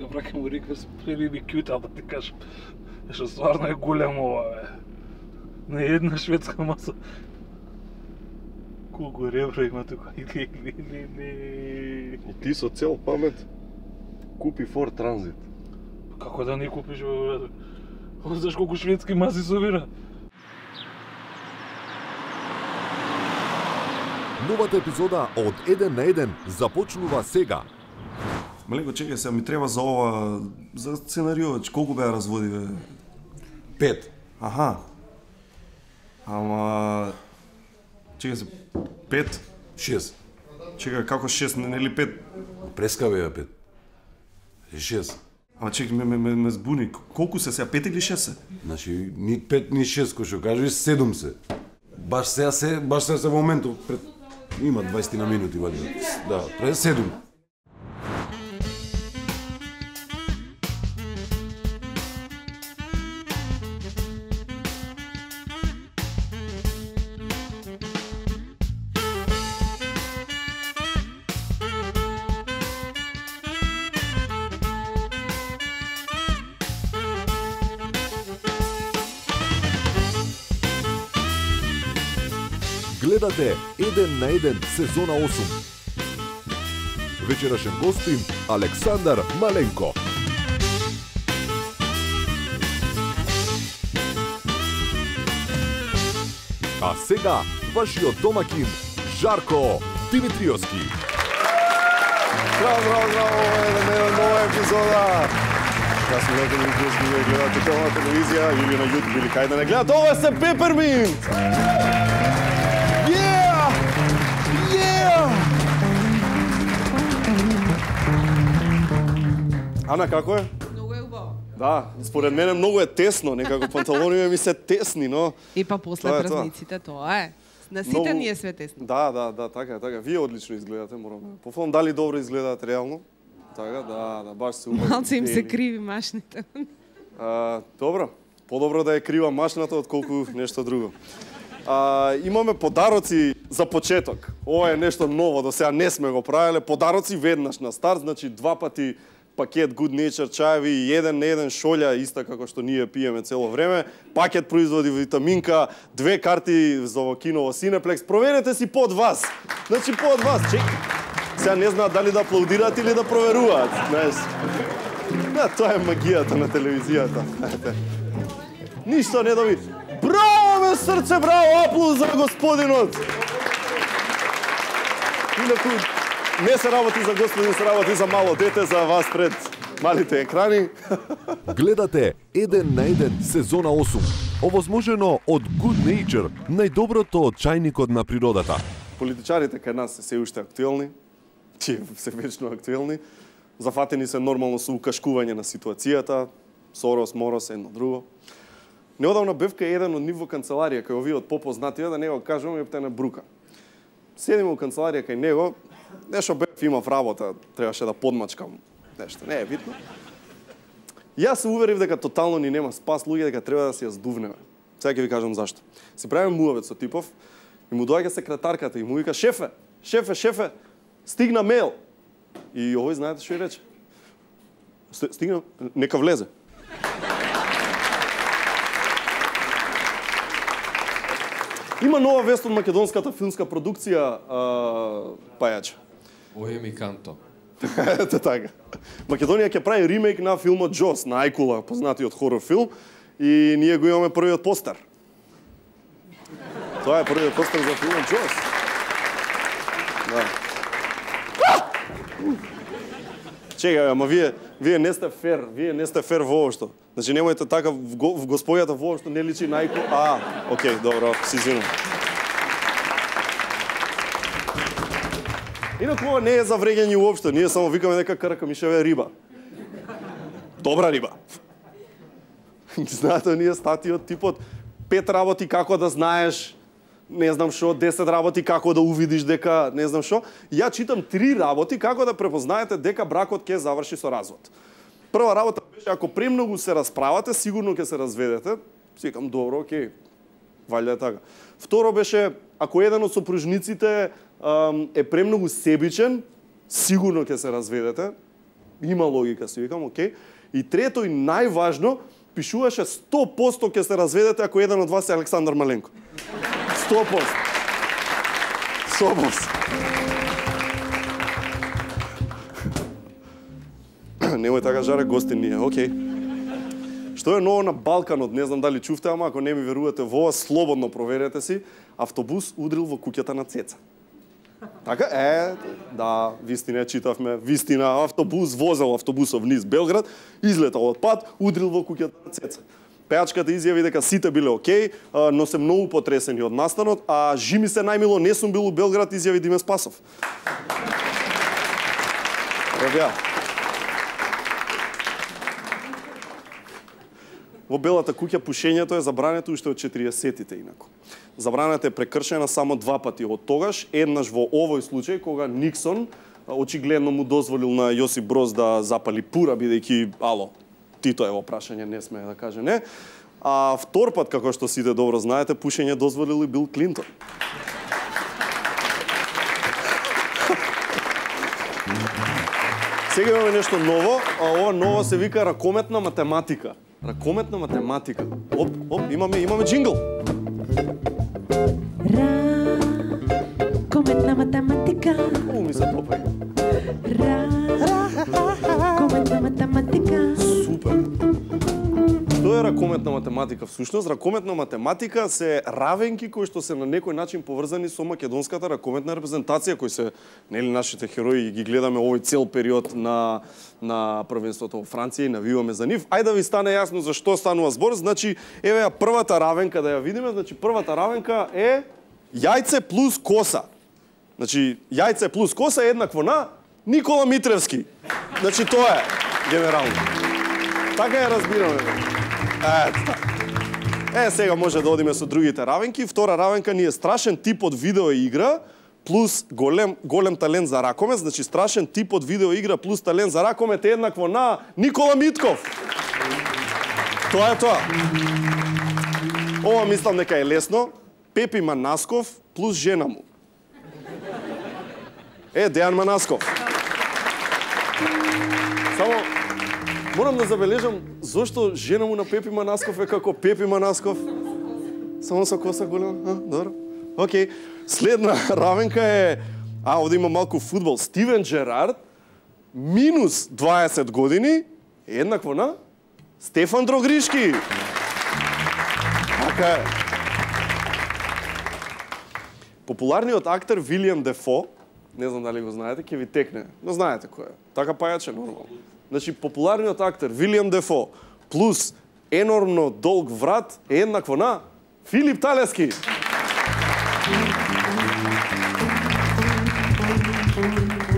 Дека браке му рекаш, прели ми кјута, да ти кажам. Што стварно е големо ова, бе. Не една шведска маса. Колку ребра има тука. Или, или, или. И ти со цел памет купи Ford Transit. Како да не купиш, бе, брате? Знаеш колку шведски маси собира? Новата епизода од 1 на 1 започнува сега. Маленко, чекај се, ми треба за ова, за сценарио, колку беа разводи, бе? Пет. Аха. Ама... Чекај се, пет? Шест. Чекај, како шест, не- нели пет? Прескаве ја пет. И шест. Ама чекај, ме, ме, ме, ме збуни. Колку се сега, пет или шест се? Значи, ни пет, ни шест, кој што кажеш, седум се. Баш сега се, баш сега се во моментов, пред... Има 20 на минути, вајде. Да, пред седум. Гледате Еден на еден сезона 8. Вечерашен гостин Александар Маленко. А сега вашиот домакин Жарко Димитриовски. Браво, браво, браво, еден, е една нова- епизода. Јас сум Јако Димитриевски, вие гледате тоа на телевизија или на YouTube или кај да не гледате. Ова се Пеперминт! Ана, како е? Многу е убаво. Да, според мене многу е тесно, некако панталоните ми се тесни, но... И па после Тоа празниците тоа е. На сите Многу- ни е све тесно. Да, да, да, така е, така. е. Вие одлично изгледате, морам. да- Пофон дали добро изгледаат реално. Така, да, да, баш се убави. Малце им се криви машните. А, добро. Подобро да е крива машната отколку нешто друго. А, имаме подароци за почеток. Ова е нешто ново, до сега не сме го правеле. Подароци веднаш на старт, значи два пати пакет Good Nature чаеви и еден на еден шолја, иста како што ние пиеме цело време. Пакет производи витаминка, две карти за во кино во Синеплекс. Проверете си под вас. Значи под вас. Чек. Сега не знаат дали да аплаудираат или да проверуваат, знаеш. Да, тоа е магијата на телевизијата. Ништо не доби. Браво, ме срце, браво, аплауз за господинот. Инаку, не се работи за господин, се работи за мало дете, за вас пред малите екрани. Гледате 1 на 1 сезона 8. Овозможено од Good Nature, најдоброто од чајникот на природата. Политичарите кај нас се уште актуелни, тие се вечно актуелни. Зафатени се нормално со укашкување на ситуацијата, Сорос, Морос, едно друго. Неодавна бев кај еден од нив во канцеларија, кај овие од попознатија, да не го кажам, и птене брука. Седиме во канцеларија кај него, нешто бев имав работа, требаше да подмачкам нешто, не е битно. Јас се уверив дека тотално ни нема спас луѓе дека треба да се ја здувнеме. Сега ќе ви кажам зашто. Си правиме муавет со типов и му доаѓа секретарката и му вика шефе, шефе, шефе, стигна мејл. И овој знаете што ја рече? Стигна, нека влезе. Има нова вест од македонската филмска продукција а, Пајача. Ој ми канто. Ето така. Македонија ќе прави ремейк на филмот Джос, на Ајкула, познатиот хорор филм, и ние го имаме првиот постер. Тоа е првиот постер за филмот Джос. Да. Чекај, ама вие вие не сте фер, вие не сте фер воопшто. Значи немојте така в, го- в господјата воопшто не личи на А, окей, добро, си извинувам. Инаку ова не е за вреѓање уопшто, ние само викаме дека каракамишева е риба. Добра риба. Знаете, ние стати од типот пет работи како да знаеш, не знам што, 10 работи како да увидиш дека не знам што. Ја читам три работи како да препознаете дека бракот ќе заврши со развод. Прва работа беше ако премногу се расправате, сигурно ќе се разведете. Си добро, окей. валја е така. Второ беше ако еден од сопружниците е премногу себичен, сигурно ќе се разведете. има логика, си викам, окей. И трето и најважно, пишуваше 100% ќе се разведете ако еден од вас е Александар Маленко. 100%. 100%. Немој така жаре гости ние, окей. Што е ново на Балканот, не знам дали чувте, ама ако не ми верувате во ова, слободно проверете си. Автобус удрил во куќата на Цеца. Така, е, да, вистина читавме, вистина, автобус возел автобусов низ Белград, излетал од пат, удрил во куќата на Цеца. Пеачката изјави дека сите биле окей, но се многу потресени од настанот, а жими се најмило не сум бил у Белград, изјави Диме Спасов. Еве, Во Белата куќа пушењето е забрането уште од 40-тите инаку. Забраната е прекршена само два пати од тогаш, еднаш во овој случај кога Никсон очигледно му дозволил на Јосип Броз да запали пура бидејќи ало, Тито е во прашање, не сме да каже не. А втор пат, како што сите добро знаете, пушење дозволил и Бил Клинтон. Сега имаме нешто ново, а ова ново се вика ракометна математика. Ракометна математика. Оп, оп, имаме имаме джингл. Кометна математика. О, ми се допаѓа. Кометна Што е ракометна математика всушност? Ракометна математика се равенки кои што се на некој начин поврзани со македонската ракометна репрезентација кои се нели нашите херои ги гледаме овој цел период на на првенството во Франција и навиваме за нив. Ајде да ви стане јасно за што станува збор. Значи, еве ја првата равенка да ја видиме, значи првата равенка е јајце плюс коса. Значи, јајце плюс коса е еднакво на Никола Митревски. Значи, тоа е, генерално. Така ја разбираме. Ето. Е, сега може да одиме со другите равенки. Втора равенка ни е страшен тип од видеоигра плюс голем голем талент за ракомет, значи страшен тип од видеоигра плюс талент за ракомет е еднакво на Никола Митков. Тоа е тоа. Ова мислам дека е лесно. Пепи Манасков плюс жена му. Е, Дејан Манасков. Морам да забележам зошто жена му на Пепи Манасков е како Пепи Манасков. Само со коса голема, а, добро. Океј. Следна равенка е а овде има малку фудбал. Стивен Джерард минус 20 години еднакво на Стефан Дрогришки. Така е. Популарниот актер Вилијам Дефо, не знам дали го знаете, ќе ви текне. Но знаете кој е. Така пајаче нормално. Значи, популарниот актер Вилијам Дефо плюс енормно долг врат е еднакво на Филип Талески.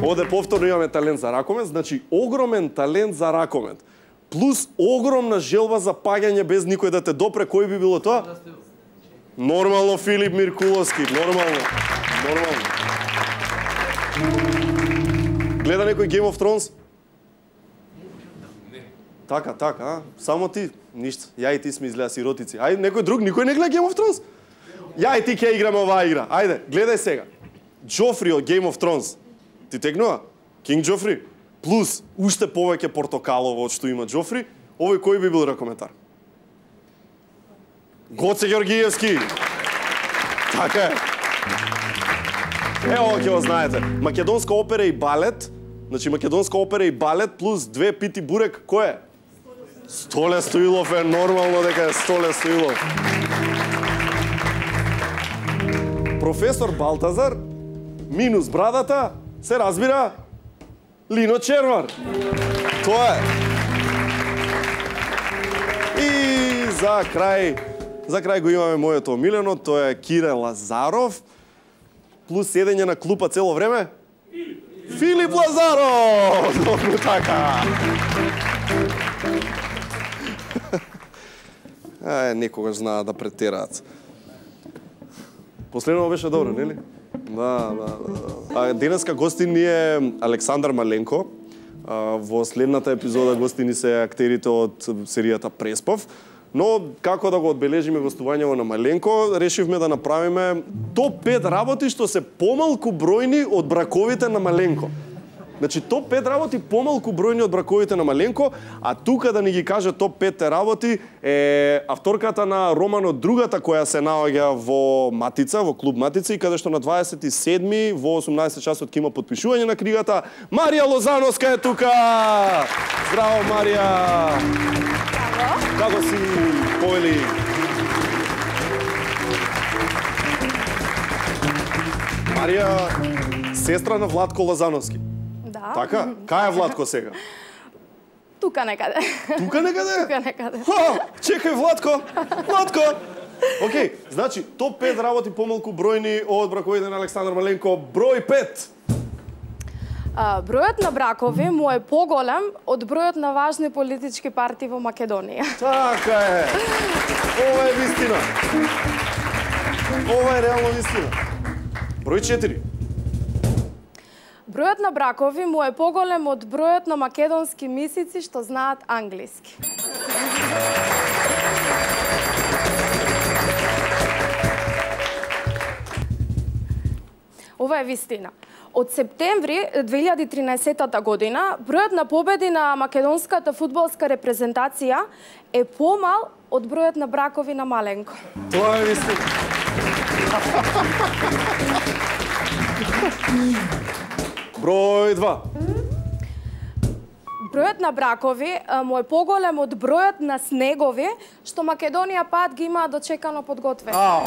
Оде повторно имаме талент за ракомет, значи огромен талент за ракомет. Плюс огромна желба за паѓање без никој да те допре, кој би било тоа? Нормално Филип Миркуловски, нормално. Нормално. Гледа некој Game of Thrones? Така, така, а? Само ти? Ништо. Ја и ти сме изгледа сиротици. Ајде, некој друг, никој не гледа Game of Thrones? Ја и ти ќе играме оваа игра. Ајде, гледај сега. Джофри од Game of Thrones. Ти тегнува? Кинг Джофри. Плюс, уште повеќе портокалово од што има Джофри. Овој кој би бил ракометар? Гоце Георгиевски. Така е. Ево ќе го знаете. Македонска опера и балет. Значи македонска опера и балет плюс две пити бурек, кој е? Столе Стоилов е нормално дека е Столе Стоилов. Професор Балтазар минус брадата, се разбира, Лино Червар. Тоа е. И за крај, за крај го имаме моето омилено, тоа е Кирен Лазаров, плюс седење на клупа цело време. Филип Лазаров! Добро така. Е, некогаш знаат да претераат. Последно беше добро, нели? Да, да, да. А денеска гости ни е Александар Маленко. А, во следната епизода гости ни се актерите од серијата Преспов. Но како да го одбележиме гостувањето на Маленко, решивме да направиме топ 5 работи што се помалку бројни од браковите на Маленко. Значи топ 5 работи помалку бројни од браковите на Маленко, а тука да ни ги каже топ 5 работи е авторката на романот другата која се наоѓа во Матица, во клуб Матица и каде што на 27 во 18 часот ќе има подпишување на книгата. Марија Лозановска е тука. Здраво Марија. Како си, Поели. Марија, сестра на Владко Лозановски. Да. Така? Кај е Владко сега? Тука некаде. Тука некаде? Тука некаде. Ха, чекај Владко. Владко. Океј, значи топ 5 работи помалку бројни од браковите на Александар Маленко. Број 5. А, бројот на бракови му е поголем од бројот на важни политички партии во Македонија. Така е. Ова е вистина. Ова е реално вистина. Број 4. Бројот на бракови му е поголем од бројот на македонски мисици што знаат англиски. Ова е вистина. Од септември 2013 година, бројот на победи на македонската фудбалска репрезентација е помал од бројот на бракови на Маленко. Тоа е вистина. Број 2. Бројот на бракови му е поголем од бројот на снегови што Македонија пат ги има дочекано подготвени. Ау.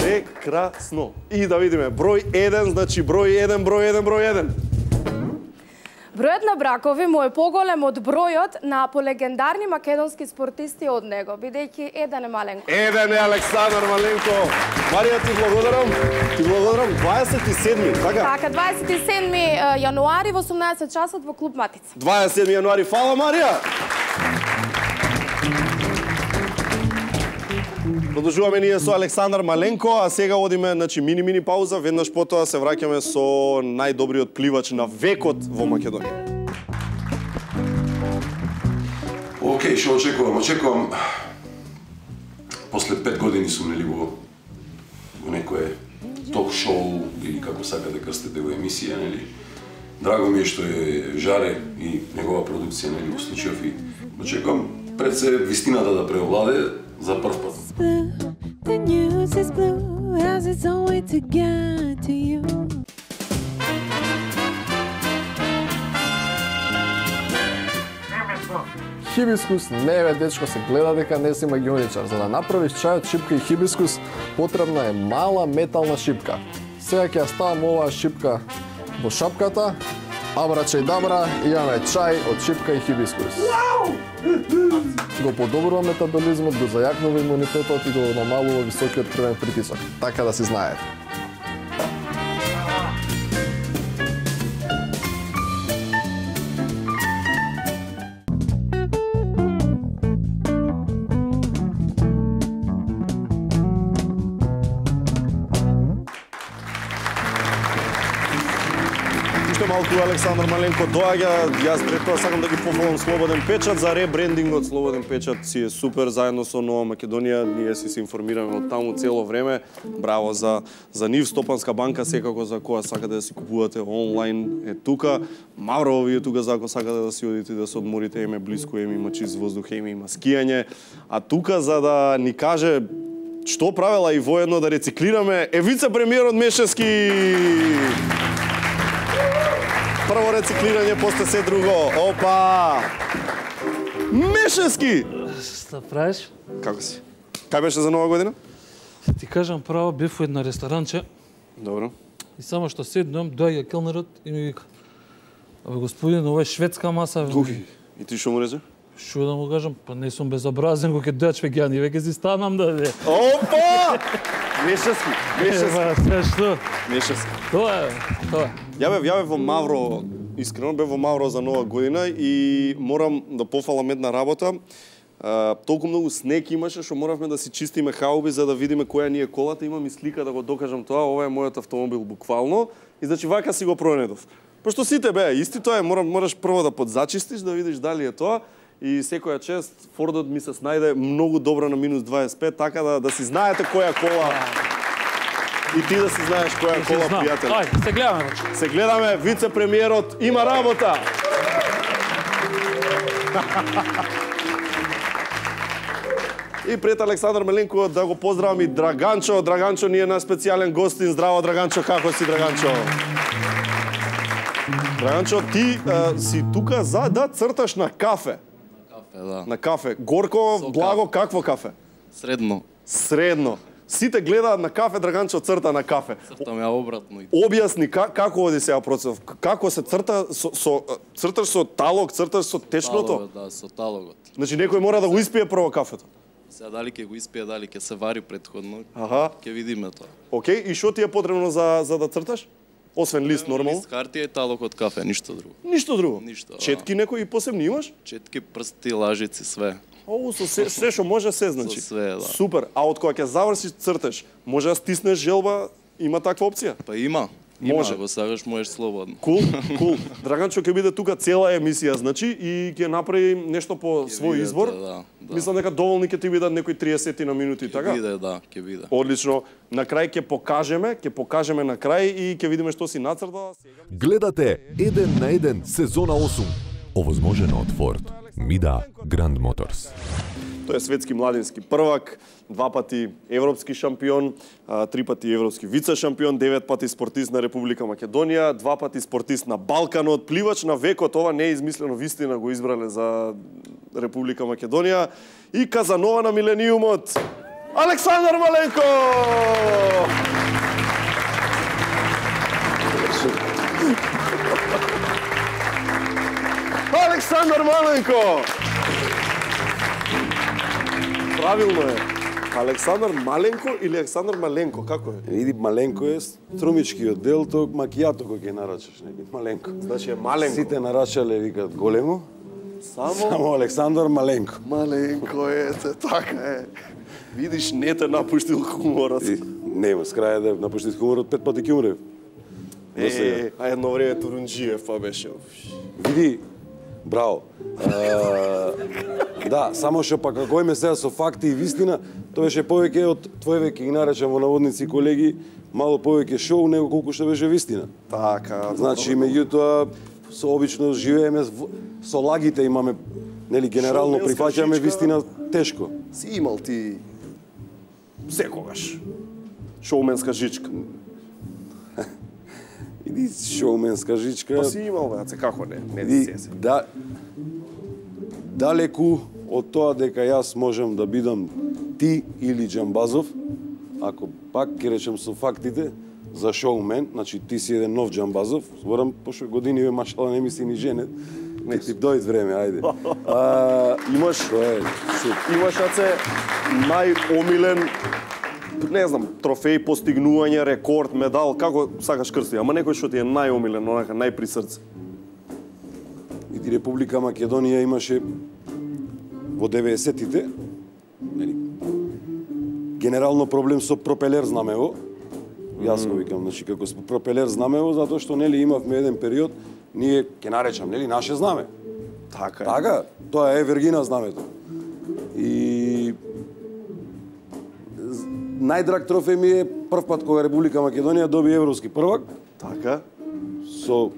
Прекрасно. И да видиме, број 1, значи број 1, број 1, број 1. Бројот на бракови му е поголем од бројот на полегендарни македонски спортисти од него, бидејќи еден е маленко. Еден е Александар Маленко. Марија, ти благодарам. Ти благодарам. 27, така? Така, 27 е, јануари во 18 часот во клуб Матица. 27 јануари. Фала, Марија! Продолжуваме ние со Александар Маленко, а сега одиме значи мини-мини пауза, веднаш потоа се враќаме со најдобриот пливач на векот во Македонија. Океј, што очекувам? Очекувам после пет години сум нели во во некое ток шоу или како сака да крстите во емисија, нели. Драго ми е што е Жаре и негова продукција нели во случајов и очекувам пред се вистината да преовладе за прв пат. The news is blue as it's on way to get to you. Хибискус не е дечко се гледа дека не си магионичар. За да направиш чајот шипка и хибискус, потребна е мала метална шипка. Сега ќе ја ставам оваа шипка во шапката, абра чај дабра, имаме чај од шипка и хибискус. Го подобрува метаболизмот, го зајакнува имунитетот и го намалува високиот крвен притисок. Така да си знаете. Ту Александр Маленко доаѓа, јас пред тоа сакам да ги пофалам Слободен печат за ребрендингот. Слободен печат си е супер заедно со Нова Македонија, ние си се информираме од таму цело време. Браво за за нив Стопанска банка секако за која сакате да си купувате онлайн е тука. Маврово ви е тука за ако сакате да си одите да се одморите, еме блиску, еме има чист воздух, еме има скијање. А тука за да ни каже што правела и воедно да рециклираме е вице-премиерот Мешевски. Прво рециклирање, после се друго. Опа! Мешевски! Што правиш? Како си? Кај беше за нова година? Ти кажам право, бев во едно ресторанче Добро. и само што седнам, доаѓа келнерот и ми вика Абе господин, ова е шведска маса. Куки. И ти што му рече? Што да му кажам, па не сум безобразен, кога ќе дојат швеѓани, веќе си станам да бе. Опа! Мешевски, Мешевски, Ева, се што? Мешевски. Тоа е, тоа е. Ја бев, ја бев во Мавро, искрено бев во Мавро за нова година и морам да пофалам една работа. А, толку многу снег имаше што моравме да си чистиме хауби за да видиме која ни е колата. Имам и слика да го докажам тоа, ова е мојот автомобил буквално. И значи вака си го пронедов. Пошто сите беа исти, тоа е, мора, мораш прво да подзачистиш, да видиш дали е тоа. И секоја чест Фордот ми се снајде многу добро на минус 25, така да да си знаете која кола и ти да си знаеш која кола Знам. пријател. Ајде, се гледаме. Се гледаме, вице-премиерот има работа. И пред Александар Меленко да го поздравам и Драганчо. Драганчо ни е на специјален гостин. Здраво, Драганчо, како си, Драганчо? Драганчо, ти а, си тука за да црташ на кафе. Кафе, да. На кафе. Горко, Со благо, какво кафе? Средно. Средно. Сите гледаат на кафе, Драганчо црта на кафе. Цртам ја обратно. Објасни ка, како оди сега процесов? Како се црта со, со црташ со талог, црташ со течното? талогот, Да, со талогот. Значи некој мора да го испие прво кафето. Сега дали ќе го испие, дали ќе се вари предходно, Аха. ќе видиме тоа. Океј, и што ти е потребно за за да црташ? Освен лист нормално? Лист хартија и талог од кафе, ништо друго. Ништо друго. Ништо, да. Четки некои посебни имаш? Четки, прсти, лажици, све. Оу, со се, се што може се значи. Со све, да. Супер. А од кога ќе завршиш цртеш, може да стиснеш желба, има таква опција? Па има. Има, Може. го сакаш можеш слободно. Кул, кул. Драганчо ќе биде тука цела емисија, значи, и ќе направи нешто по свој видите, избор. да, да. Мислам дека доволни ќе ти бидат некои 30 на минути, Ќе така? биде, да, ќе биде. Одлично. На крај ќе покажеме, ќе покажеме на крај и ќе видиме што си нацртала. Гледате 1 на 1 сезона 8. Овозможено од Ford. Мида Grand Motors. Тој е светски младински првак, два пати европски шампион, три пати европски вице шампион, девет пати спортист на Република Македонија, два пати спортист на Балканот, пливач на векот, ова не е измислено, вистина го избрале за Република Македонија и Казанова на милениумот. Александар Маленко! Александар Маленко! Правилно е. Александар Маленко или Александар Маленко, како е? Види, маленко е струмичкиот дел, тоа макијато кој ќе нарачаш, нели? Маленко. Значи е Маленко. Сите нарачале викат големо, Само, само Александар Маленко. Маленко е, те, така е. Видиш, не те напуштил хуморот. И, нема, с крај да напуштиш хуморот, пет пати ќе умрев. Сега. Е, а едно време Турунджиев, па беше. Види, браво. А, да, само што пак ако име сега со факти и вистина, тоа беше повеќе од твој веќе ги наречам во наводници колеги, мало повеќе шоу него колку што беше вистина. Така, Значи, меѓутоа, со обично живееме со лагите имаме, нели, генерално прифаќаме вистина тешко. си имал ти секогаш шоуменска жичка. Иди шоуменска жичка. Па си имал, браце, како не? Не Иди, да, далеку од тоа дека јас можам да бидам ти или Джамбазов, ако пак ќе речем со фактите, за шоумен, значи ти си еден нов Джамбазов, зборам, пошто години ве машала не ми си ни жене, не ти дојд време, ајде. А, Имаш, е, имаш аце најомилен не знам, трофеј, постигнување, рекорд, медал, како сакаш крсти, ама некој што ти е најомилен, онака најпри срце. Види Република Македонија имаше во 90-тите нели, генерално проблем со пропелер знамево. Јас го викам, значи како пропелер знамево затоа што нели имавме еден период ние ќе наречам нели наше знаме. Така е. Така, тоа е Вергина знамето. И најдраг трофеј ми е прв пат кога Република Македонија доби европски првак Така. со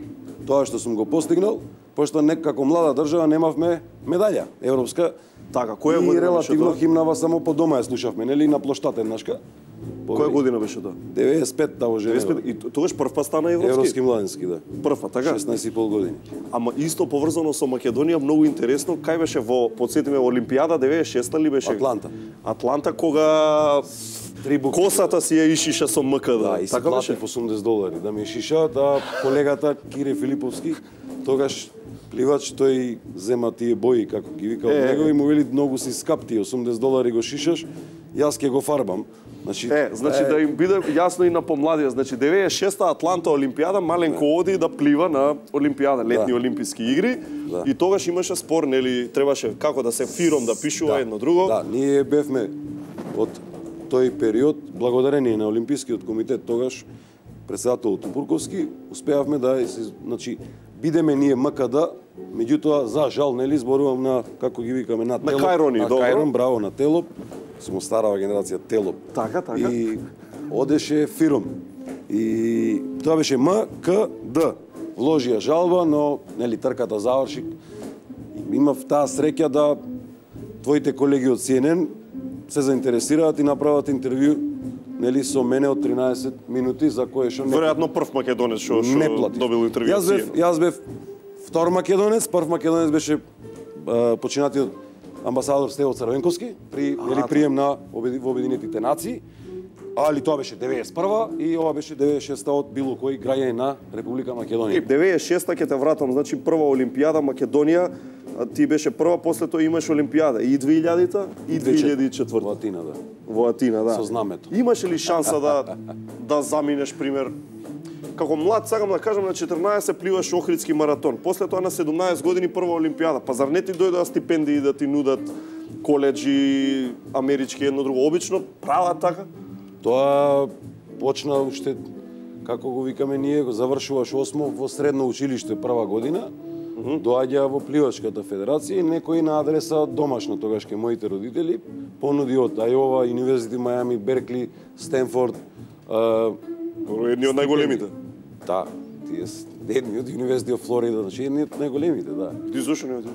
тоа што сум го постигнал, пошто нек како млада држава немавме медаља европска. Така, која и година беше релативно тоа? химнава само по дома ја слушавме, нели на плоштата еднашка. Која година беше тоа? 95 да Женева. 95 и тогаш прв пат стана европски. Европски младински, да. Прв пат, така? 16 и пол години. Ама исто поврзано со Македонија, многу интересно, кај беше во, подсетиме, Олимпијада 96 ли беше? Атланта. Атланта, кога Три букви. косата си ја ишиша со МК, Да, и се така беше? платив 80 долари да ми шишаат, а колегата Кире Филиповски тогаш пливач тој зема тие бои како ги вика од Е. него и му вели многу си скап ти 80 долари го шишаш, јас ќе го фарбам. Значи, Е, значи да им биде јасно и на помладија, значи 96-та Атланта Олимпијада, маленко оди да плива на Олимпијада, летни Да. олимписки игри, Да. и тогаш имаше спор, нели, требаше како да се фиром да пишува Да. едно друго. Да, ние бевме од тој период, благодарение на Олимпискиот комитет тогаш, председателот Тупурковски, успеавме да, се- значи, бидеме ние МКД Меѓутоа, за жал, нели, зборувам на, како ги викаме, на На Телоп. Кајрони, на добро. Кајрон, браво, на Телоп. Смо старава генерација Телоп. Така, така. И одеше фирм. И тоа беше М, К, Д. Вложија жалба, но, нели, трката заврши. Имав таа среќа да твоите колеги од CNN се заинтересираат и направат интервју нели со мене од 13 минути за кое што не Веројатно прв македонец што не добил интервју. Јас бев, јас бев втор македонец, прв македонец беше починатиот амбасадор Стево Црвенковски при нели прием на во Обединетите нации. Али тоа беше 91 и ова беше 96 од било кој граѓаnin на Република Македонија. 96-та ќе те вратам, значи прва Олимпијада Македонија, ти беше прва, после тоа имаш Олимпијада и 2000-та и 2004 Во Атина, да. во Атина, да. Со знамето. Имаше ли шанса да да заминеш пример Како млад, сакам да кажам, на 14 пливаш Охридски маратон. После тоа на 17 години прва Олимпијада. Па зар не ти дојдоа стипендии да ти нудат коледжи, амерички, едно друго? Обично прават така? Тоа почна уште како го викаме ние, го завршуваш осмо во средно училиште прва година, доаѓа во Пливачката федерација и некој на адреса домашна тогаш ке моите родители понуди од Ајова, Универзити Мајами, Беркли, Стенфорд, Едни од најголемите. Да, тие едни од Универзити од Флорида, значи едни од најголемите, да. Ти зошто не оди?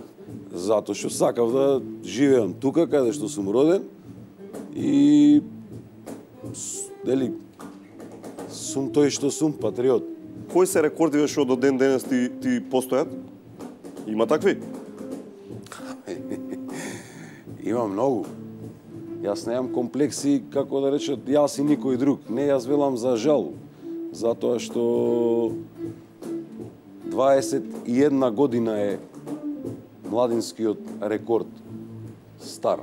Затоа што сакав да живеам тука каде што сум роден и дели сум тој што сум патриот. Кои се рекордиве што до ден денес ти, ти постојат? Има такви? Има многу. Јас немам комплекси, како да речат, јас и никој друг. Не, јас велам за жал. Затоа што 21 година е младинскиот рекорд стар.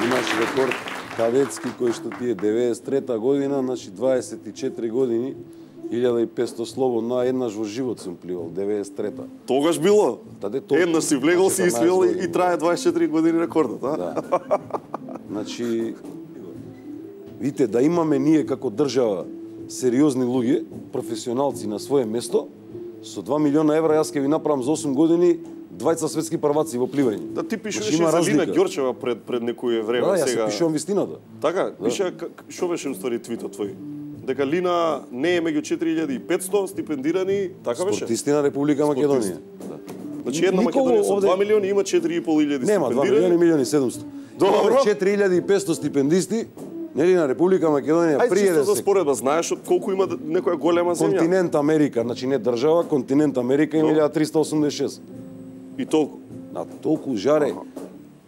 Имаш рекорд кадетски кој што ти е 93 година, значи 24 години, 1500 слободно, а еднаш во живот сум пливал, 93-та. Тогаш било? Таде толку. Еднаш си влегол, На си 17 исвил и, и трае 24 години рекордот, а? Да. Значи, видите, да имаме ние како држава сериозни луѓе, професионалци на свое место, со 2 милиона евра јас ќе ви направам за 8 години двајца светски прваци во пливање. Да ти пишуваш Значи, и за Лина. Ѓорчева пред пред некое време Да, сега. се пишувам вистината. Така, пише как- што беше уствари твитот твој? Дека Лина не е меѓу 4500 стипендирани, така беше? Спортисти на Република Македонија. Да. Значи една Македонија со овде- 2 милиони има 4,5 илјади Нема 2 стипендирани. милиони, милиони 700. Добро. Имаме 4500 стипендисти, нели на Република Македонија Ајде чисто да за споредба, знаеш колку има некоја голема земја? Континент Америка, значи не држава, континент Америка има Добро. 1386. И толку. На толку жаре.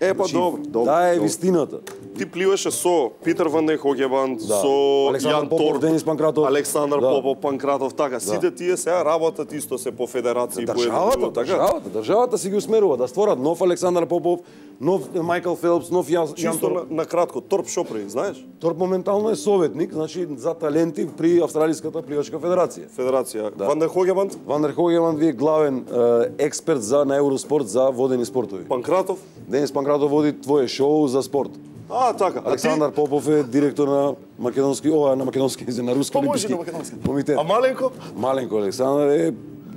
Е, па Значи, добро, добро. Таа е вистината. Ти пливаше со Питер Ван Хогебанд, Да. со Александар Јан Попов, Торп, Денис Панкратов. Александар Да. Попов, Панкратов, така. Сите тие сега работат исто се по федерации, по едно Државата, така? државата, државата си ги усмерува да створат нов Александар Попов, нов Майкл Фелпс, нов Јан Јан Чисто Торп. на, на кратко, Торп шо прави, знаеш? Торп моментално е советник, значи за таленти при Австралиската пливачка федерација. Федерација. Да. Ван Ден Хогебанд, Вандер Хогеман ви е главен е, експерт за на Евроспорт за водени спортови. Панкратов. Денис Панкратов води твое шоу за спорт. А, така. Александар Попов е директор на македонски, ова на македонски, на руски Па може олимписки на македонски. комитет. А Маленко? Маленко Александар е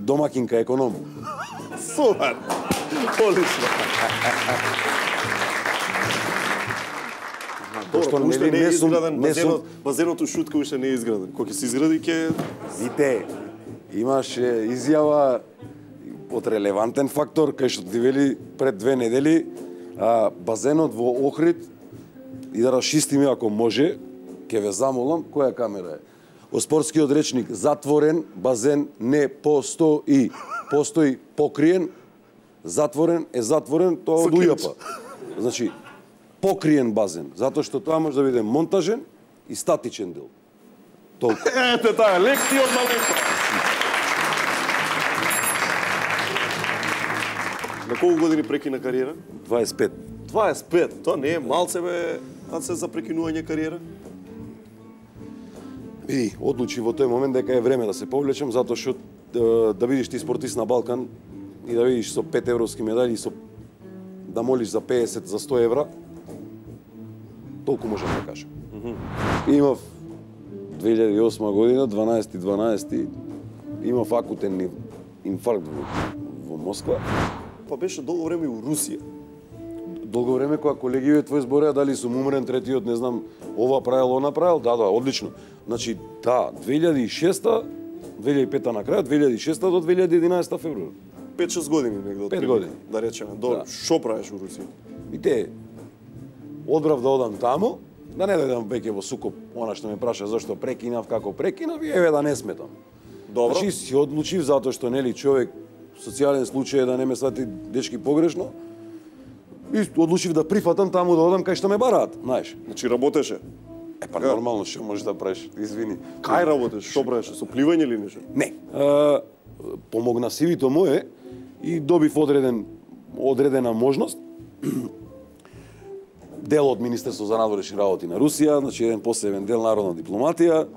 домакинка економ. Супер. Одлично. Пошто, нели, не е не сум- не базенот, сум- базенот у Шутка уште не е изграден. Кога ќе се изгради ќе Вите, имаше изјава од релевантен фактор, кај што ти вели пред две недели, а, базенот во Охрид, и да расчистиме ако може, ќе ве замолам, која камера е? Во спортскиот речник, затворен базен не постои. Постои покриен, затворен е затворен, тоа од. УЈАПа. Значи, покриен базен, затоа што тоа може да биде монтажен и статичен дел. Толку. Ете таа лекција од Маленко. На колку години прекина кариера? 25. 25. Тоа не е малце бе, а се за прекинување кариера? Види, одлучи во тој момент дека е време да се повлечам, затоа што да видиш ти спортист на Балкан и да видиш со 5 евровски медали и со да молиш за 50, за 100 евра, толку можам да кажам. И Имав 2008 година, 12 12 има акутен инфаркт во, во Москва. Па беше долго време и у Русија. Долго време кога колегиве твој збореа дали сум умрен, третиот не знам ова правил, она правил, да, да, одлично. Значи, да, 2006 2005 на крај, 2006 до 2011 февруари. 5-6 години негде. Пет отприлike, години. Да речеме. Добро, Да. што правиш у Русија? И те одбрав да одам таму, да не дојдам веќе во сукоп, она што ме праша зашто прекинав, како прекинав, и еве да не сметам. Добро. Значи си одлучив затоа што нели човек социјален случај е да не ме свати дечки погрешно. И одлучив да прифатам таму да одам кај што ме бараат, знаеш. Значи работеше. Е па нормално што можеш да правиш, извини. Кај работеш? Што правиш? Со пливање или нешто? Не. А, помогна сивито мое и добив одреден одредена можност. Дел од Министерство за надворешни работи на Русија, значи еден посебен дел народна дипломатија.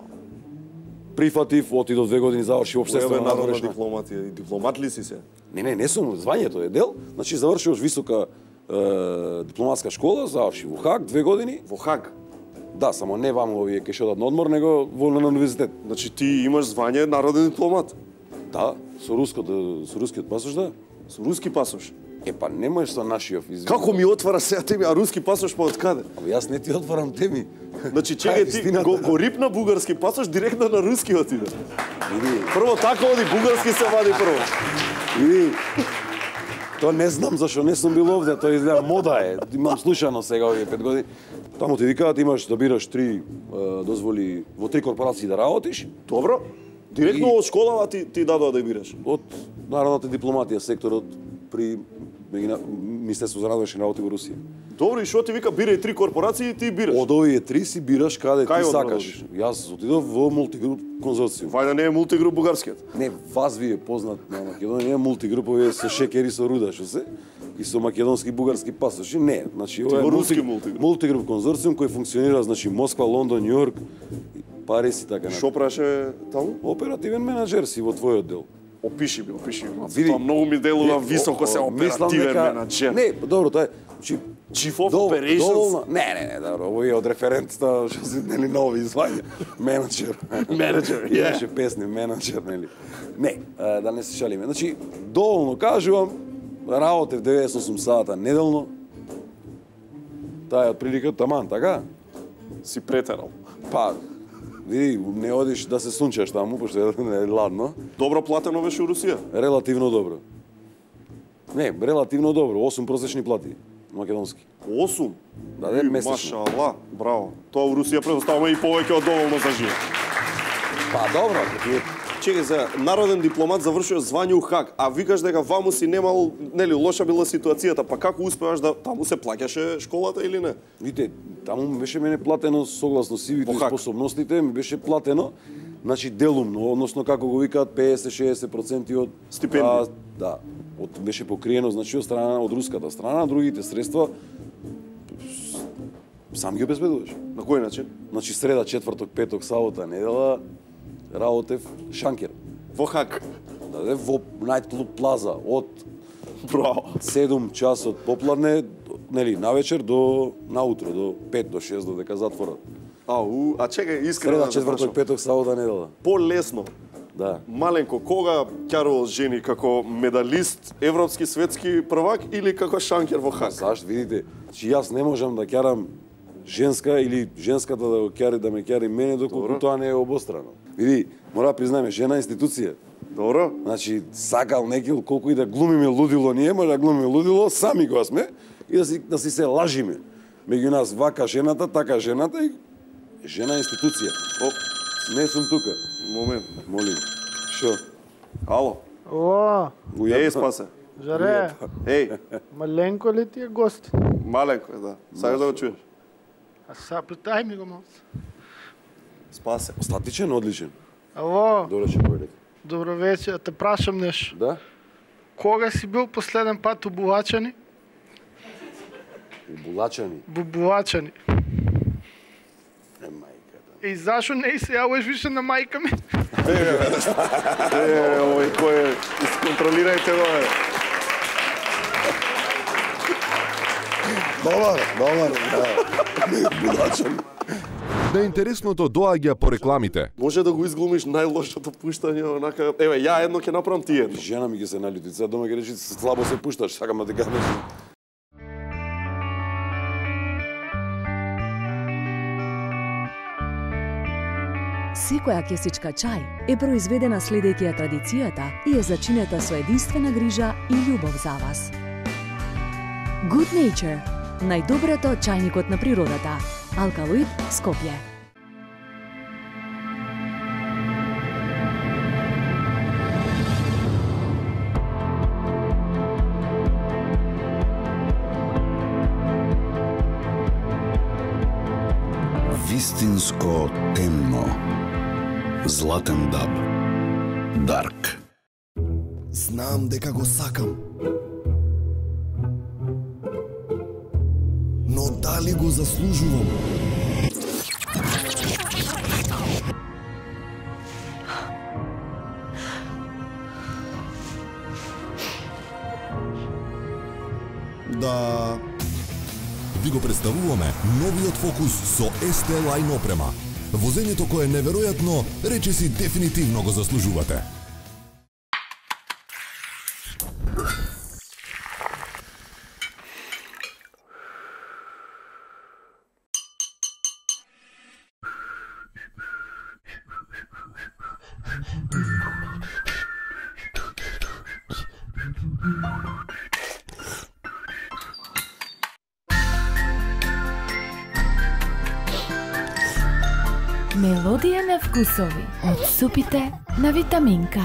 Прифатив, отидов две години завршив народна надворешна. дипломатија и дипломат ли си се? Не, не, не сум, звањето е дел. Значи завршив висока е, дипломатска школа, завршив во Хаг две години. Во Хаг. Да, само не ваму овие ке одат на одмор, него во на универзитет. Значи ти имаш звање народен дипломат. Да, со руското, со рускиот пасош, да. Со руски пасош. Е па не можеш со нашиот извини. Како ми отвара сега теми, а руски пасош па од каде? Абе јас не ти отварам теми. Значи чекај ти Вистината. го, го рипна бугарски пасош директно на руски отиде. Види, Прво така оди бугарски се вади прво. види. Тоа не знам зашо не сум бил овде, тоа изгледа мода е. Имам слушано сега овие пет години. Таму ти викаат имаш да бираш три дозволи во три корпорации да работиш Добро. Директно од школава ти ти дадоа да бираш. од народната дипломатија секторот при меѓуна- Министерство за надворешни работи во Русија. Добро, и што ти вика бирај три корпорации и ти бираш. Од овие три си бираш каде Кај ти сакаш. одиш? Јас отидов во мултигруп конзорциум. Вајда не е мултигруп бугарскиот. Не, вас ви е познат на Македонија, мултигрупови е со шекери со руда, што се, и со македонски бугарски пасоши. Не, значи ова е мулти- мултигруп. мултигруп конзорциум кој функционира, значи Москва, Лондон, Њујорк, Париз и така Што праше таму? Оперативен менаџер си во твојот дел. Опиши ми, опиши ми. Види. Тоа многу ми делува Не, високо се оперативен дека- менаџер. Не, добро, тоа е, значи Chief of Дол- Operations. доволно- Не, не, не, добро, ово е од референтата што се нели нови звања. Менаџер. Менаџер, ја. Имаше песни менаџер, нели. Не, а, да не се шалиме. Значи, доволно кажувам, работев 98 сата неделно. Таа е отприлика таман, така? Си претерал. Па, види, не одиш да се сунчаш таму, пошто е ладно. Добро платено беше у Русија. Релативно добро. Не, релативно добро, 8 просечни плати македонски. 8. Да, не, месечно. Машала, браво. Тоа у Русија предоставува и повеќе од доволно за живот. Па добро, Чекај се, народен дипломат завршил звање у Хаг, а викаш дека ваму си немал, нели, лоша била ситуацијата, па како успеваш да таму се плаќаше школата или не? Видите, таму ми беше мене платено согласно сивите хак. способностите, ми беше платено, значи делумно, односно како го викаат 50-60% од Стипендија. да, од беше покриено значи од страна од руската страна, другите средства сам ги обезбедуваш. На кој начин? Значи среда, четврток, петок, сабота, недела работев шанкер. Во Хаг. Да, да, во Club Plaza од Браво. 7 часот попладне, нели, навечер до наутро, до 5 до 6 додека затворат. Ау, а чекај, искрено да четврток, петок, сабота, недела. По-лесно. Да. Маленко, кога ќарувал жени како медалист, европски, светски првак или како шанкер во Хаг? Зашто видите, че јас не можам да ќарам женска или женската да го ќари да ме ќари мене доколку Добро. тоа не е обострано. Види, мора да признаеме, жена е институција. Добро. Значи, сакал некил колку и да глумиме лудило ние, може да глумиме лудило, сами го сме и да си, да си се лажиме. Меѓу нас вака жената, така жената и жена е институција. Оп, Не сум тука. момент. Молим. Шо? Ало. О, Еј, спасе. жаре, Еј, маленко ли ти е гост? маленко е, да. Сакаш да го чуеш? А са, питај ми го малце. Спасе. Статичен, одличен. Ало, Добре, ќе појде. добро вечер, те прашам нешто. Да? Кога си бил последен пат у Булачани? Булачани. Бу Булачани. Е, мајката. И зашо не се јавуваш више на мајка ми? Е, овој кој е, исконтролирајте го, е. Добар, добар, да. Булачани. Најинтересното доаѓа по рекламите. Може да го изглумиш најлошото пуштање, онака, еве, ја едно ќе направам ти едно. Жена ми ќе се налјути, сега дома ќе речи слабо се пушташ, сакам да те кажам. Секоја кесичка чај е произведена следејќи ја традицијата и е зачинета со единствена грижа и љубов за вас. Good Nature – најдоброто чајникот на природата. Алкалоид Скопје. Вистинско темно. Златен даб. Дарк. Знам дека го сакам. Дали го заслужувам? Да Ви го представуваме новиот фокус со ST Line опрема. Возењето кое е неверојатно, речиси дефинитивно го заслужувате. Мелодија на вкусови од супите на витаминка.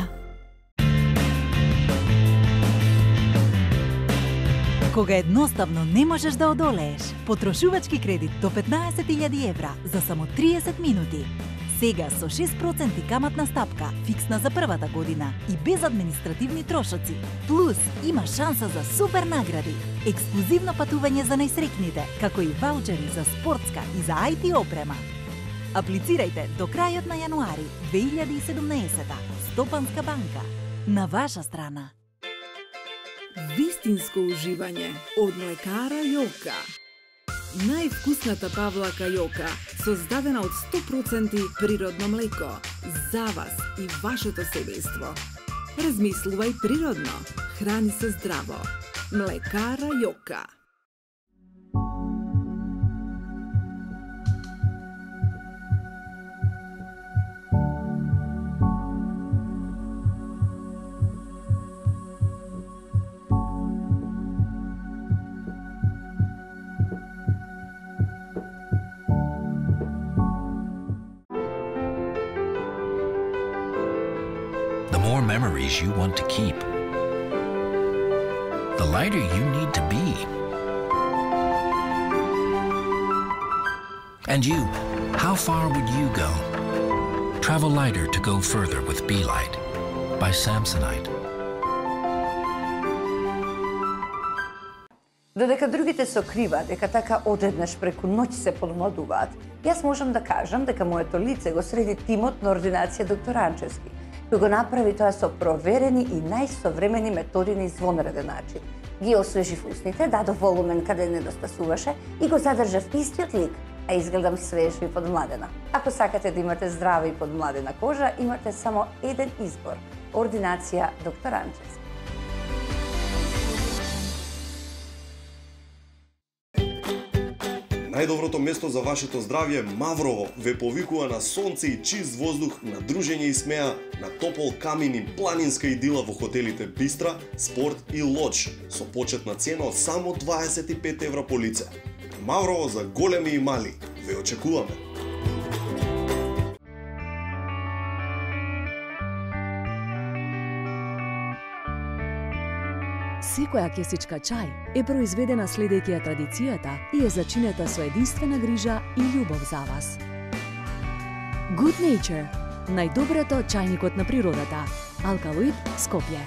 Кога едноставно не можеш да одолееш, потрошувачки кредит до 15.000 евра за само 30 минути. Сега со 6% каматна стапка, фиксна за првата година и без административни трошоци. Плюс има шанса за супер награди, ексклузивно патување за најсрекните, како и ваучери за спортска и за IT опрема. Аплицирајте до крајот на јануари 2017 Стопанска банка. На ваша страна. Вистинско уживање од млекара Јока. Највкусната павлака Јока, создадена од 100% природно млеко, за вас и вашето семејство. Размислувај природно, храни се здраво. Млекара Јока. Memories you want to keep, the lighter you need to be. And you, how far would you go? Travel lighter to go further with Be Light by Samsonite. Додека другите се окрива дека така одеднаш преку ноќ се подмладуваат, јас можам да кажам дека моето лице го среди тимот на ординација доктор Анчевски, кој го направи тоа со проверени и најсовремени методи на извонреден начин. Ги освежив устните, дадов волумен каде недостасуваше и го задржав истиот лик, а изгледам свеж и подмладена. Ако сакате да имате здрава и подмладена кожа, имате само еден избор – ординација доктор Најдоброто место за вашето здравје Маврово ве повикува на сонце и чист воздух, на дружење и смеа, на топол камин и планинска идила во хотелите Бистра, Спорт и Лодж, со почетна цена од само 25 евра по лице. Маврово за големи и мали. Ве очекуваме. Секоја кесичка чај е произведена следејќи ја традицијата и е зачинета со единствена грижа и љубов за вас. Good Nature – најдоброто чајникот на природата. Алкалоид Скопје.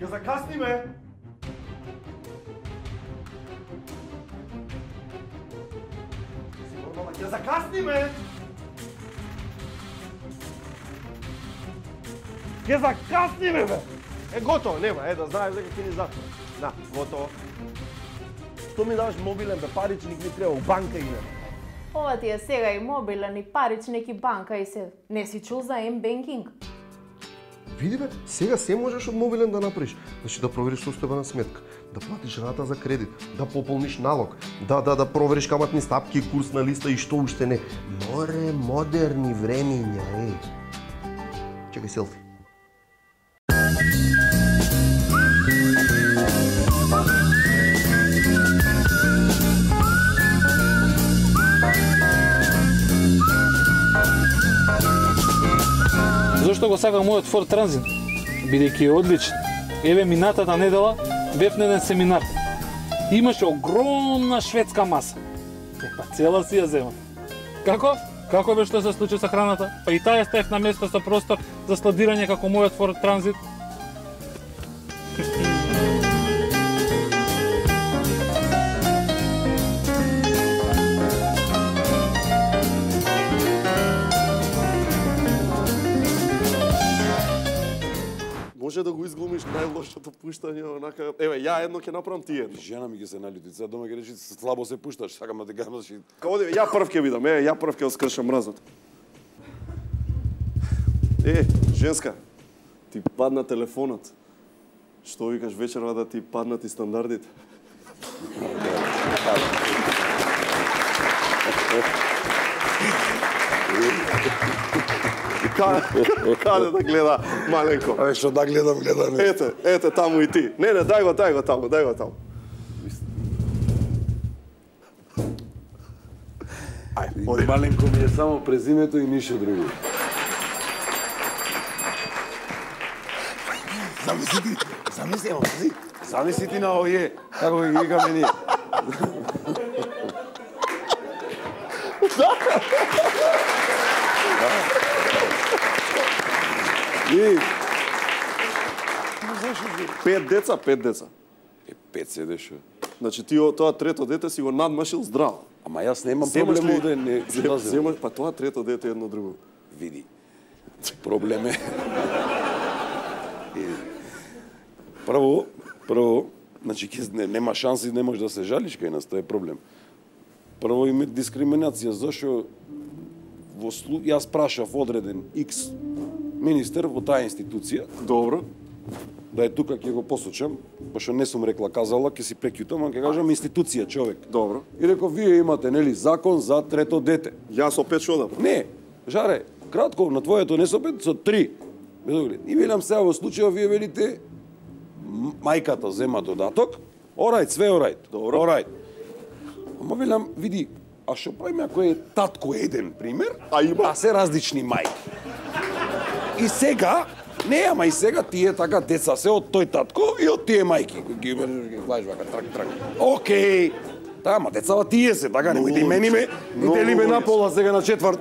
Ќе закасниме. Сигурно ќе закасниме. Ќе закасниме бе. Е готово, нема, е да знаеш дека ќе ни затвора. На, готово. Што ми даш мобилен, бе паричник ми треба, у банка идем. Ова ти е сега и мобилен и паричник и банка и се. Не си чул за M-Banking? Види бе, сега се можеш од мобилен да направиш. Значи да провериш состојба на сметка, да платиш рата за кредит, да пополниш налог, да да да провериш каматни стапки, курсна листа и што уште не. Море модерни времиња, е. Чекај селфи. Зошто го сакам мојот Ford Transit? Бидејќи е одличен. Еве минатата недела бев на еден семинар. Имаше огромна шведска маса. Епа цела си ја земам. Како? Како бе што се случи со храната? Па и таа ја ставив на место со простор за складирање како мојот Ford Transit. Може да го изглумиш најлошото пуштање, онака... Еве, ја едно ќе направам ти едно. Жена ми ќе се налјути, сега дома ќе речи слабо се пушташ, сакам да те гамаш одиме, ја прв ќе видам, е, ја прв ќе скршам мразот. Е, женска, ти падна телефонот. Што викаш вечерва да ти паднат и стандардите? Каде, каде да гледа маленко? Абе, што да гледам, гледам. Ете, ете таму и ти. Не, не, дај го, дај го таму, дај го таму. Ајде, оди. Маленко ми е само презимето и ништо друго. Замисли ти, замисли, ево. Замисли ти на овие, како ги викаме ние. И... Пет деца, пет деца. Е, пет седеше. Значи ти тоа трето дете си го надмашил здраво. Ама јас немам проблем ли- овде, не Зем-. Земаш, па тоа трето дете е едно друго. Види. Проблем е. Прво, прво, значи нема шанси, не можеш да се жалиш кај нас, тоа е проблем. Прво има дискриминација, зашо во слу... јас прашав одреден X министер во таа институција. Добро. Да е тука ќе го посочам, пошто не сум рекла казала, ќе си прекјутам, а ќе кажам институција човек. Добро. И реков вие имате нели закон за трето дете. Јас опет што да? Не, жаре, кратко на твоето не со пет, со три. И велам сега во случајот вие велите мајката зема додаток.Орајт, свеорајт. Добро.Орајт. Ама велам, види, а што правиме ако е татко еден пример, а има а се различни мајки. И сега, не, ама и сега тие така деца се од тој татко и од тие мајки. Ги ги гледаш вака трак трак. Океј. Та, ама децава тие се, така и мене ме, ни Многу дели ме логично. на пола сега на четврт.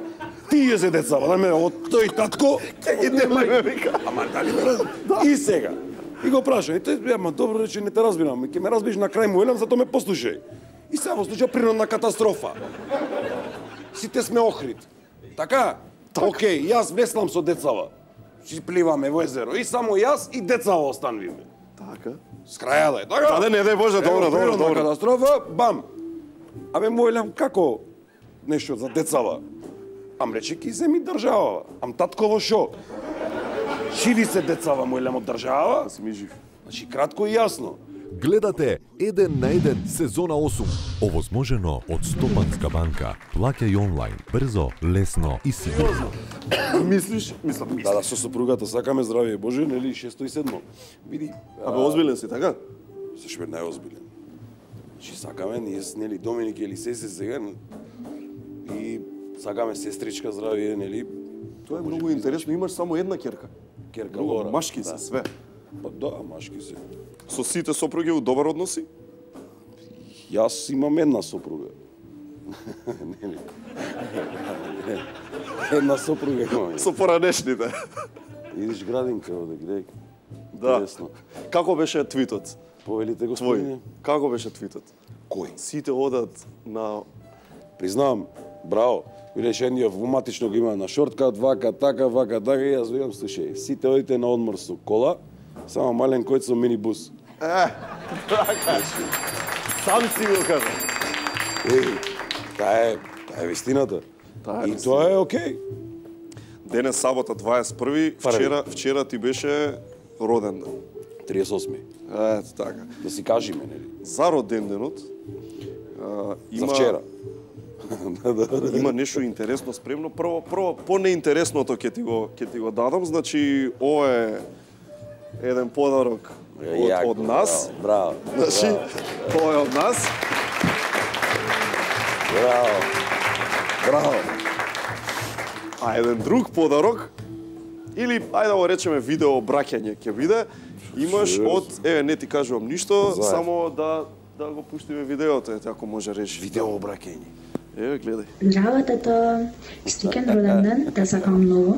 Тие се децава, да ме од тој татко и те мајки. Ама дали ме разбира? И сега. И го прашам, и тој, ама добро рече, не те разбирам, ќе ме разбиш на крај му елам, затоа ме послушај. И сега во случај природна катастрофа. Сите сме охрид. Така? Океј, јас веслам со децава. Си пливаме во езеро. И само јас и децава остануваме. Така. Скраја да е, така? Аде, не дај Боже, добро, добро, добро. катастрофа, бам. Абе, му елам, како нешто за децава? Ам рече, ки земи држава. Ам татково шо? Живи се децава, му елам од држава? Си ми жив. Значи, кратко и јасно. Гледате еден на еден сезона 8. Овозможено од Стопанска банка. Плаќај онлайн, брзо, лесно и сигурно. Мислиш? Мислам, Да, да, со сопругата сакаме здравие Боже, нели, шесто и седмо. Види. Абе, озбилен си, така? Се шме најозбилен. Значи, сакаме, ние, нели, Доминик или се се сега, и сакаме сестричка здравие, нели, Тоа е многу интересно, имаш само една керка. Керка Лора. Машки Да. се све. Па да, машки се. Со сите сопруги у добар односи? Јас имам една сопруга. Нели. една сопруга имам. Со поранешните. Идиш градинка овде, гледај. Да. Интересно. Како беше твитот? Повелите Твој. господине. Како беше твитот? Кој? Сите одат на Признавам, браво. Видиш, Ендиов уматично го има на шорткат, вака, така, вака, така, и јас викам, слушај, сите одите на одмор со кола, само мален кој со минибус. Е, така. Сам си го кажа. Е, таа е, таа е вистината. Таа е И тоа е окей. Денес сабота 21, вчера вчера ти беше роден ден. 38. Ето така. Да си кажеме, нели? За роден денот а, За има вчера. има нешто интересно спремно. Прво, прво по неинтересното ќе ти го ќе ти го дадам. Значи, ова е еден подарок од, од нас. Браво. браво, Значи, ова е од нас. Браво. Браво. А еден друг подарок или ајде да го речеме видео браќање ќе биде. Имаш Шо? од еве не ти кажувам ништо, Заев. само да да го пуштиме видеото, ете ако може реши. Видео браќање. Еве гледај. Здраво, тато. Честитен роден ден, те сакам многу.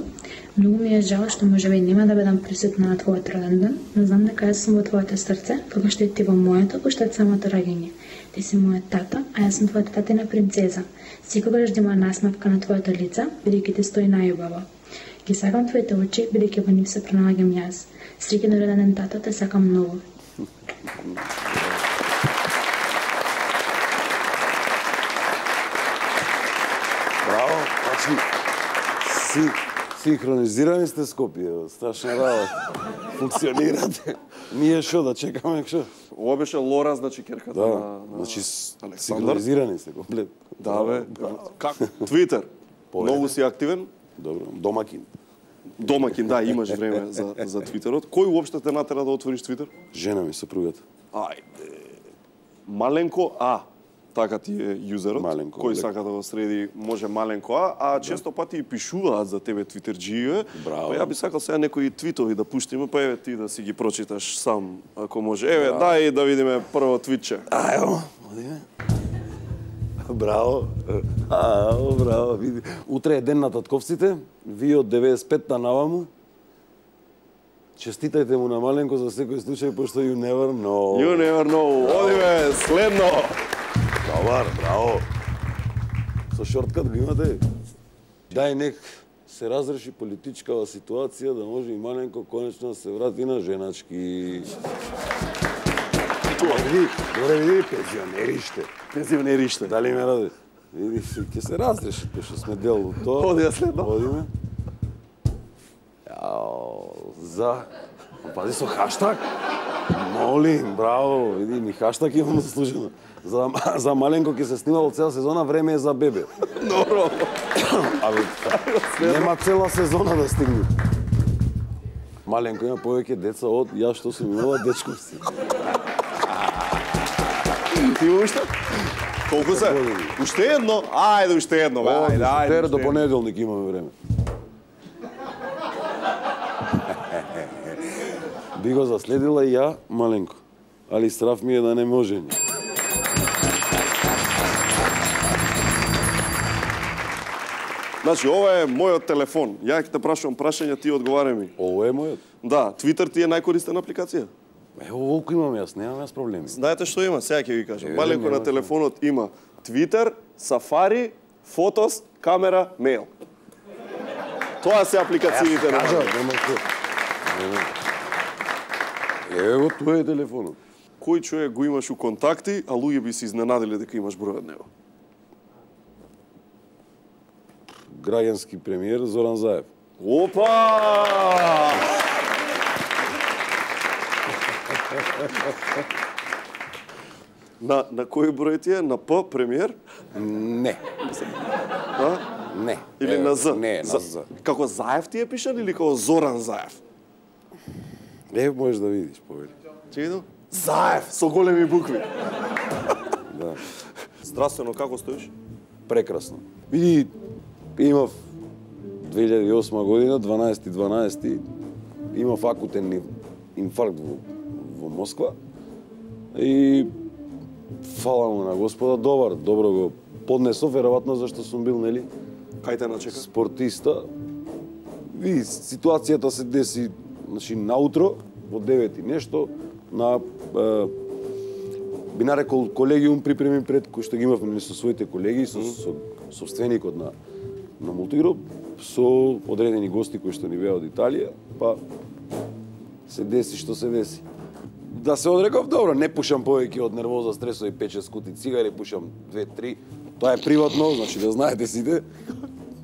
Многу ми е жал што можеби нема да бидам присутна на твојот роден ден, но знам дека јас сум во твоето срце, како што и ти во моето, уште од самото раѓање. Ти си мојот тато, а јас сум твојата татина принцеза. Секогаш да има насмевка на твоето лице, бидејќи ти стои најубаво. Ги сакам твоите очи, бидејќи во нив се пронаѓам јас. Среќен роден ден, тато, те сакам многу. Браво. Значи, си, синхронизирани сте Скопје, страшна работа. Функционирате. Ние шо да чекаме шо? Ова беше Лора, значи керката Да, на, на значи синхронизирани сте комплет. Да бе. Как? Твитер. Повеќе. Многу си активен. Добро, домакин. Домакин, да, имаш време за за Твитерот. Кој уопште те натера да отвориш Твитер? Жена ми, сопругата. Ајде. Маленко А. Така ти е юзерот. Маленко, Кој лек. сака да го среди, може Маленко А, а често пати и пишуваат за тебе твитерџије. Па ја би сакал сега некои твитови да пуштиме, па еве ти да си ги прочиташ сам, ако може. Еве, Браво. дај да видиме прво твитче. Ајо, одиме. Браво. Ао, браво. Види. Утре е ден на татковците. Вие од 95-та наваму. Честитајте му на Маленко за секој случај, пошто you never know. You never know. Одиме, следно. Добар, браво. Со шорткат го имате. Дај нек се разреши политичкава ситуација да може и Маленко конечно да се врати на женачки. Добре види, добре види, пензионериште. Пензионериште. Дали ме ради? Види, ќе се разреши, пошто сме дел од тоа. Оди ја следно. Одиме. Јао, за... Пази со хаштаг. Молим, браво, види, ми хаштаг имам заслужено. За, за Маленко ќе се снимало цела сезона, време е за бебе. Добро. Абе, нема цела сезона да стигне. Маленко има повеќе деца од ја што сум имала дечковци. Ти уште? Колку се? Уште едно? Ајде, уште едно, бе. Ајде, ајде. Тер уште до понеделник имаме време. Би го заследила и ја, маленко. Али страв ми е да не може. ни. Значи, ова е мојот телефон. Ја ќе те прашувам прашања, ти одговарај ми. Ово е мојот? Да, Твитер ти е најкористена апликација? Ево, волку имам јас, немам јас проблеми. Знаете што има? Сега ќе ви кажам. Маленко на телефонот има Твитер, Сафари, Фотос, камера, мејл. Тоа се апликациите на Кажа, нема што. Ево, тоа е телефонот. Кој човек го имаш у контакти, а луѓе би се изненадиле дека имаш број од него? Граѓански премиер Зоран Заев. Опа! На, на кој број ти е? На П, премиер? Не. А? Не. Или Е, на З? Не, на З. Како Заев ти е пишан или како Зоран Заев? Е, можеш да видиш повеќе. Чејдо? Заев, со големи букви. Да. Здравствено, како стоиш? Прекрасно. Види, имав 2008 година, 12 12 имав акутен ин- инфаркт во, во Москва и фала му на Господа, добар, добро го поднесов, веројатно зашто сум бил, нели? Кај те начека? Спортиста. Види, ситуацијата се деси, значи, наутро, во 9 и нешто, на е, би нарекол колегиум припреми пред кој што ги имавме со своите колеги, со, со собственикот на на Мултигруп, со одредени гости кои што ни беа од Италија, па се деси што се деси. да се одреков, добро, не пушам повеќе од нервоза, стресови 5-6 кути цигари, пушам 2-3. Тоа е приватно, значи да знаете сите.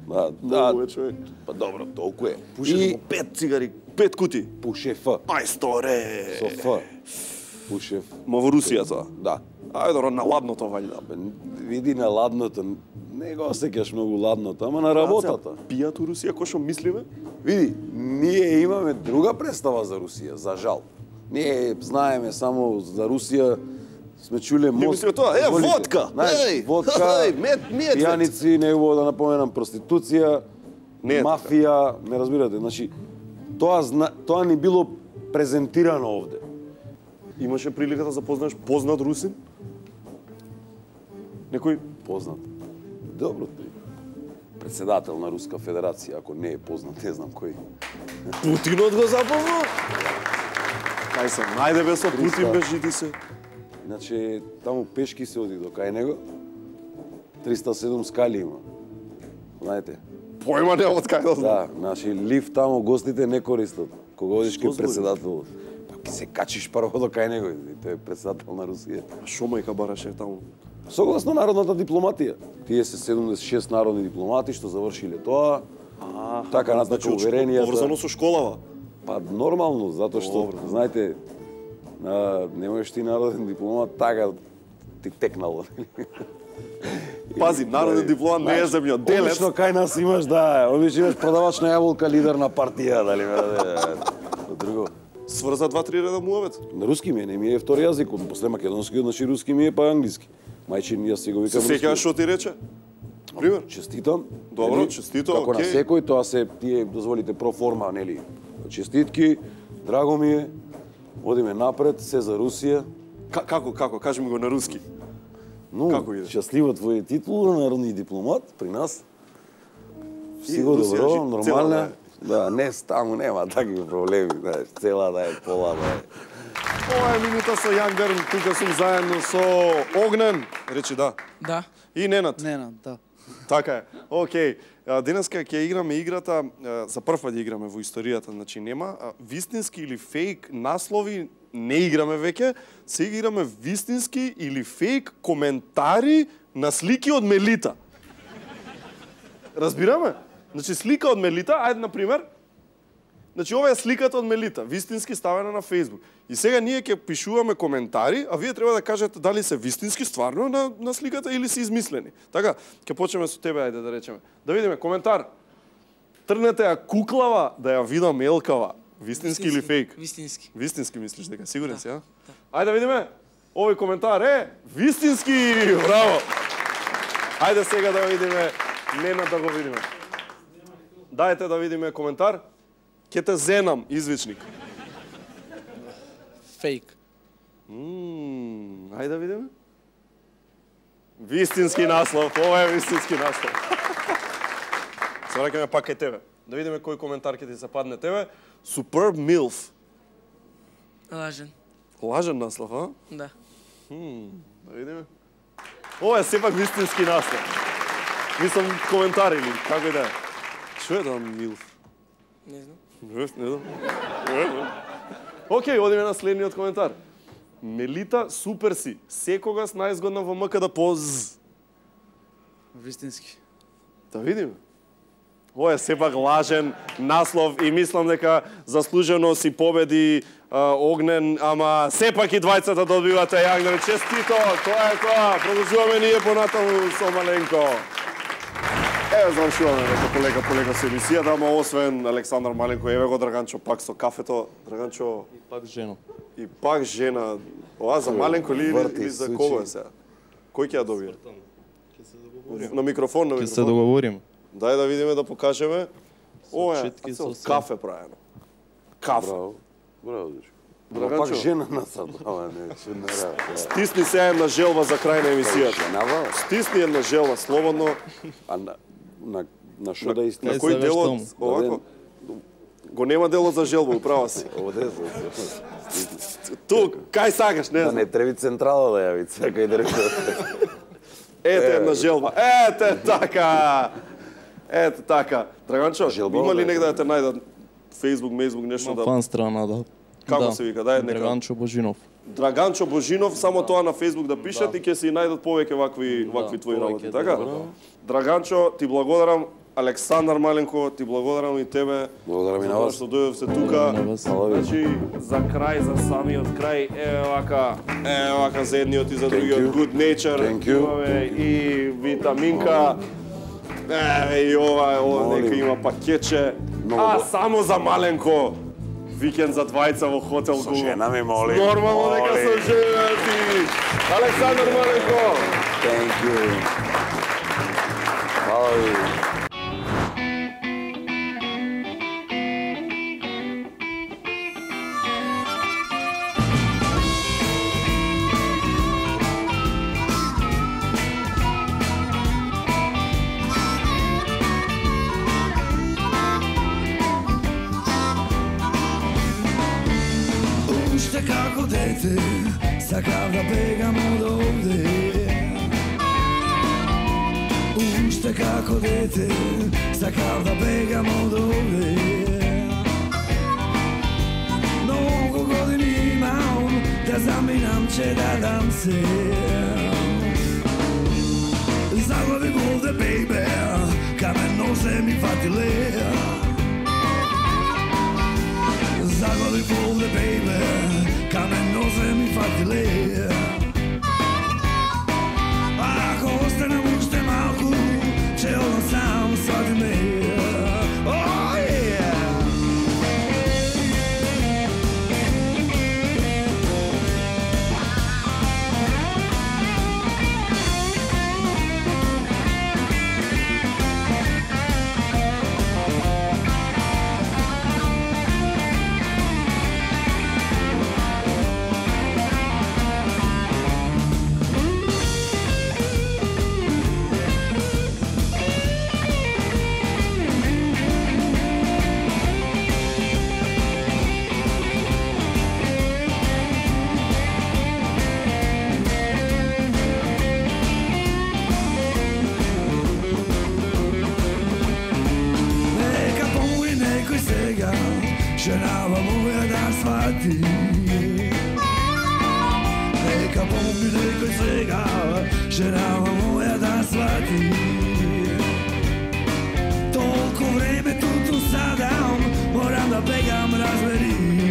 Да, да, е, човек. па добро, толку е. Пушиш И пет цигари, пет кути. пушеф. Мајсторе! Со Ф. Пушеф. Ма во Русија тоа. Да. Ајде, добро, на ладното вајда. Види на ладното, не го осеќаш многу ладното, ама на работата. Пијат у Русија, кој што мислиме? Види, ние имаме друга представа за Русија, за жал. Ние знаеме само за Русија, сме чуле мост. мислиме тоа, е, водка! Знаеш, водка, еј, мед, медвед. пијаници, негово да напоменам проституција, Не така. мафија, ме разбирате, значи тоа зна, тоа ни било презентирано овде. Имаше прилика да запознаеш познат русин? Некој Познат. Добро, ти. Председател на Руска Федерација, ако не е познат, не знам кој. Путинот го запознал? Кај се најде бе со Путин Триста. бе жити се. Иначе, таму пешки се оди до кај него. 307 скали има. Знаете? Појма не од кај да знам. Да, значи лифт таму гостите не користат. Кога одиш кај збори? председател, па се качиш прво до кај него, тој е председател на Русија. Шо мајка бараше таму? Согласно народната дипломатија. Тие се 76 народни дипломати што завршиле тоа. А, така натака значи, уверенијата. Поврзано со школава. Па нормално, затоа што Добро. знаете, а, не можеш ти народен дипломат така ти текнало. Пази, народен дипломат не е земја, делец. Обично кај нас имаш, да, обично имаш продавач на јаболка, лидер на партија, дали ме да друго. Сврза два-три реда муавет. На руски ми е, не ми е втори јазик, после македонски, значи руски ми е па англиски. Мајчин јас си го Се викам. сеќаваш што ти рече? Пример? Честитам. Добро, нели? честито, Како на окей. секој, тоа се тие дозволите проформа, нели? Честитки, драго ми е. Одиме напред, се за Русија. Ка- како, како? Кажи ми го на руски. Ну, Како иде? щастливо твоја титула, народни дипломат при нас. И Си го Русија, добро, жи- цела да. Да, не, таму нема такви проблеми, знаеш, цела да е, пола да е. Ова е минута со Јан Грн, тука сум заедно со Огнен. Речи да. Да. И Ненат. Ненат, да. Така е. Океј. Денеска ќе играме играта, за прв пат играме во историјата, значи нема вистински или фейк наслови, не играме веќе, сега играме вистински или фейк коментари на слики од Мелита. Разбираме? Значи слика од Мелита, ајде на пример, Значи ова е сликата од Мелита, вистински ставена на Facebook. И сега ние ќе пишуваме коментари, а вие треба да кажете дали се вистински стварно на, на сликата или се измислени. Така, ќе почнеме со тебе, ајде да речеме. Да видиме коментар. Тргнете ја куклава да ја видам елкава. Вистински, или фейк? Вистински. Вистински мислиш дека сигурен си, а? Ајде да видиме. Овој коментар е вистински. Браво. Ајде сега да видиме Нена да го видиме. Дајте да видиме коментар. Ке те зенам, извичник. Фейк. Мм, ајде да видиме. Вистински наслов, ова е вистински наслов. Се враќаме пак кај тебе. Да видиме кој коментар ќе ти се падне тебе. Superb MILF. Лажен. Лажен наслов, а? Да. Хм, да видиме. Ова е сепак вистински наслов. Мислам коментар или како и да е. Што е тоа MILF? Не знам. Не, не знам. Океј, одиме на следниот коментар. Мелита, супер си. Секогаш најзгодна во МК да поз. Вистински. Да видиме. Ова е сепак лажен наслов и мислам дека заслужено си победи а, Огнен, ама сепак и двајцата добивате Јагнер. Честито, тоа е тоа. Продолжуваме ние понатаму со Маленко. Еве завршуваме дека полека полека со емисијата, ама освен Александар Маленко, еве го Драганчо пак со кафето. Драганчо И пак жена. и пак жена. Ова за Маленко ли или, Врти, или за кого е сега? Кој ќе ја добие? На микрофон, на Ќе микрофон. се договориме. Дај да видиме да покажеме. Ова е со се. кафе правено. Кафе. Браво. Браво, дечко. Драганчо. Пак жена на сад, ама не, чудна работа. Стисни се една желба за крај на емисијата. Женава? Стисни една желба слободно. А на, на, на шо да На истина? кој дел од овако? Го нема дело за желба, управа си. Овде, Тук, кај сакаш, не да знам. не треби централа да јави, сакај директор. Ете една желба. Ете така. Ете така. Драганчо, Желба, има ли негде да те најдат Facebook, Facebook, нешто На да фан страна, да. Како Да, се вика? Дај нека. Драганчо Божинов. Драганчо Божинов, само тоа на Facebook да пишат и ќе се најдат повеќе вакви вакви твои работи, така? добро. Драганчо, ти благодарам. Александар Маленко, ти благодарам и тебе. Благодарам и на вас. Што дојдовте тука. Значи, за крај, за самиот крај, е вака, е вака за едниот и за другиот. Good Nature. Thank you. Имаме и витаминка. Е, и ова, ова нека има пакетче. А само за Маленко. Викенд за двајца во хотел Со Гул. жена ми молим. Нормално дека со Молим. жена ти. Александар Маленко. Thank you. Хвала сакав да бегам од овде Уште како дете сакав да бегам од овде Многу години имам да заминам че да дам се Заглави овде, бейбе, камен нозе ми фатиле Заглави овде, бейбе, камен нозе женава моја да свати. Нека помои некој сега, женава моја да свати. Толку време туту садам, морам да бегам, разбери.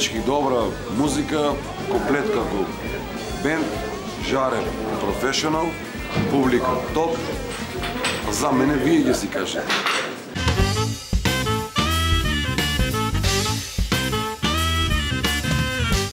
Дечки добра музика, комплет како бенд, жаре професионал, публика топ. За мене вие ќе си кажете.